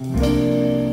Música